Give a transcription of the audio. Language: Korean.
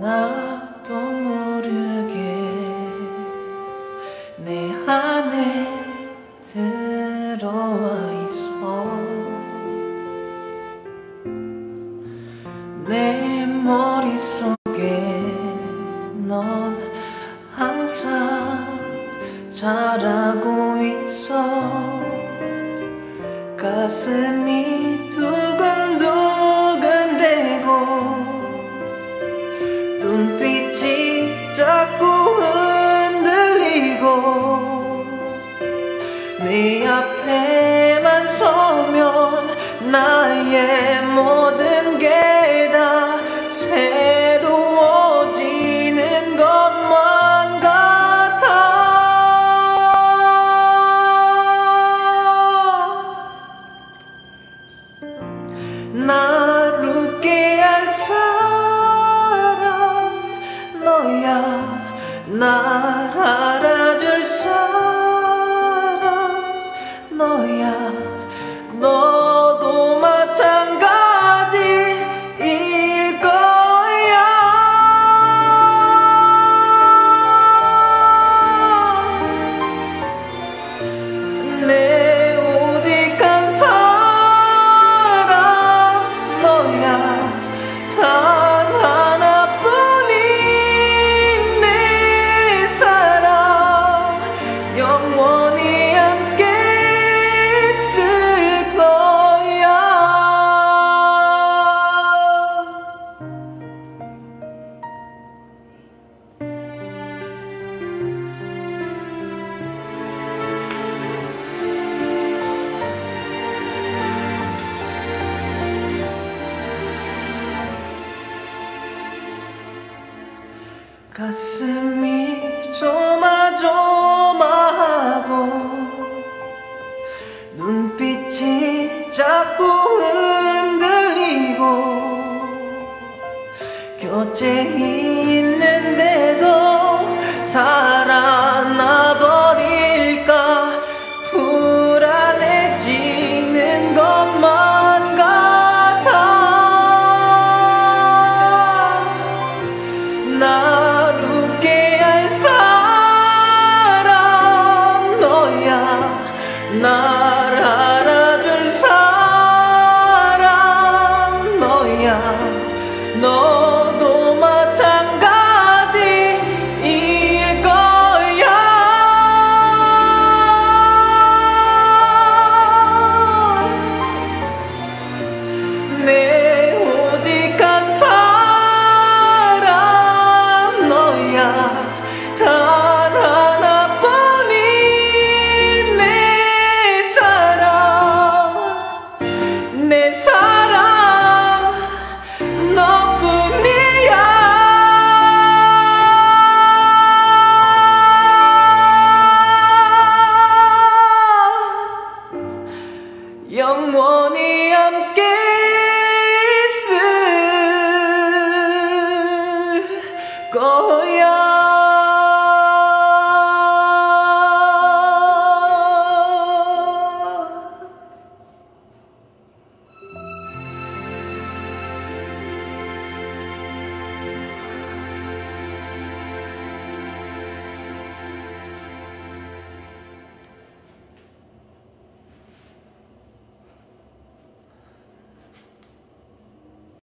나도 모르게 내 안에 들어와 있어. 내 머릿속에 넌 항상 자라고 있어. 가슴이 뚫 나의 모든 게 다 새로워지는 것만 같아. 날 웃게 할 사람 너야 날알 가슴이 조마조마하고 눈빛이 자꾸 흔들리고 곁에 no